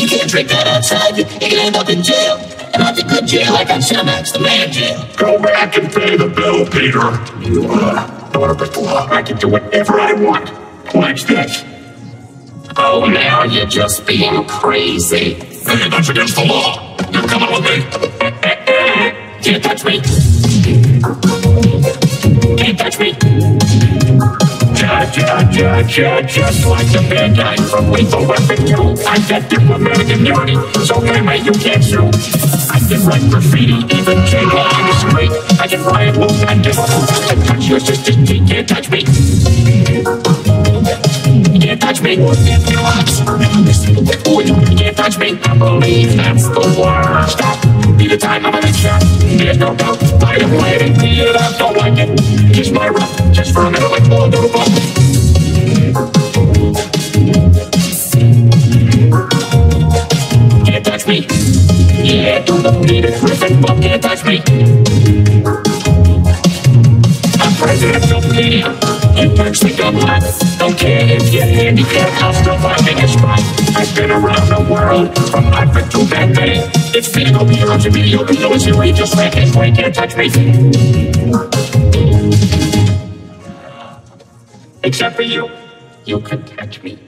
You can't drink that outside, you can end up in jail. And I think good jail like on Cinemax, the man jail. Go back and pay the bill, Peter. You, don't break the law. I can do whatever I want. Watch this. Oh, now you're just being crazy. Hey, that's against the law. You're coming with me. Can't touch me. Can't touch me. Just like the bad guy from Lethal Weapon 2. I got diplomatic immunity, so anyway, you can't sue. I can write graffiti, even in the street. I can riot, loot, and a hoot. To touch your sister's teeth, can't touch me. You can't touch me. Ooh, you can't touch me. I believe that's the worst. Be the time I'm gonna shot. There's no doubt. I am waiting for you. I don't like it. Kiss my rough, just for a minute, like all the Can't touch me. Yeah, do the Peter Griffin, but can't touch me. I'm president of media. You perks think I'm. Don't care if you're handicapped, I'll still find a spot. I've been around the world, from Hartford to Baghdad. It's over here on video, but no, it's your way, just like it, you can't touch me. Except for you, you can touch me.